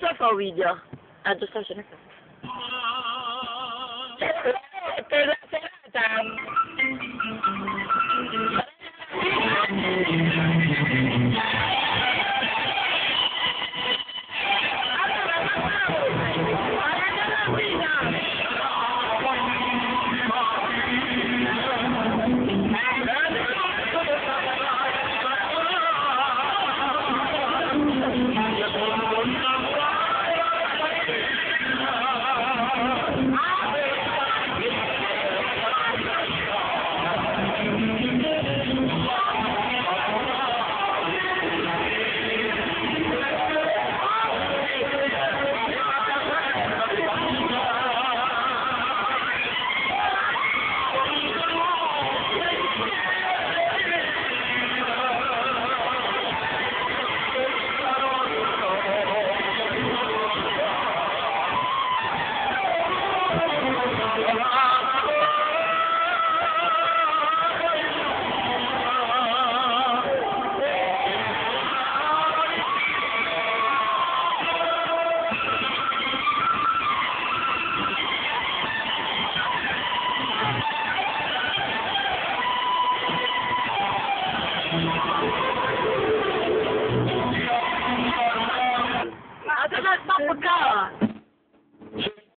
Just Jennifer video. Uh, I just the station. Ate, nagpapag ka.